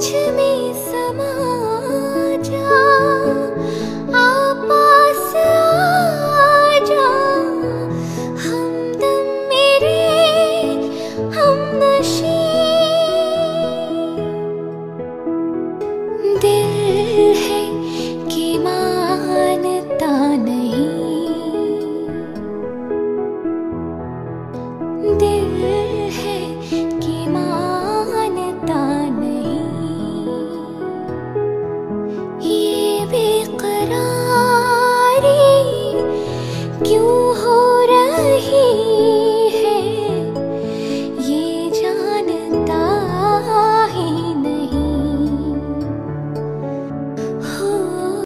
曲弥撒嘛。ろ